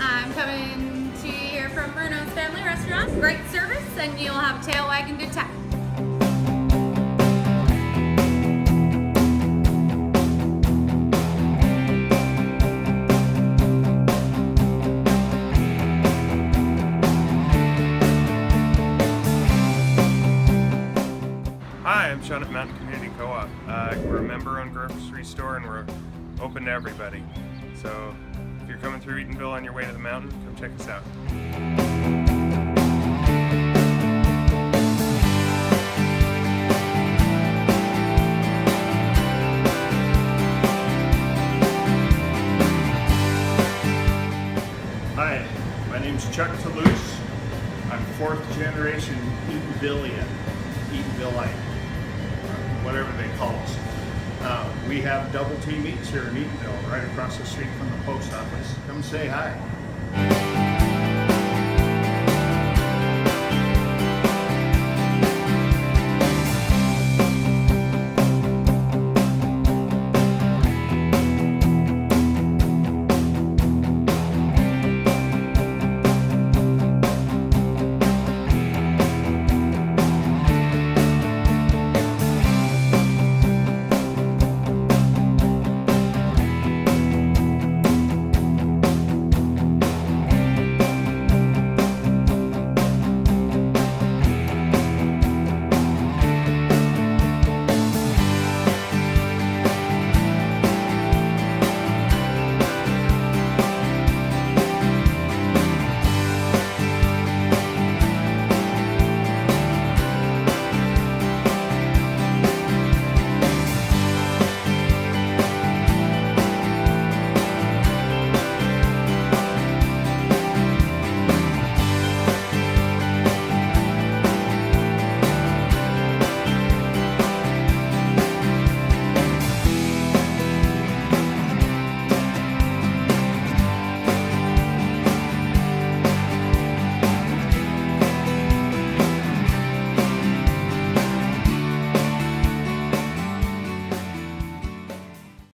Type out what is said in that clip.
I'm coming to you here from Bruno's Family Restaurant. Great service and you'll have a tail wagging good time. Hi, I'm Sean at Mountain Community Co-op. Uh, we're a member-owned grocery store and we're open to everybody. So you're coming through Eatonville on your way to the mountain, come check us out. Hi, my name's Chuck Toulouse. I'm fourth generation Eatonvillian, Eatonvilleite, we have double T meats here in Eatonville, right across the street from the post office. Come say hi.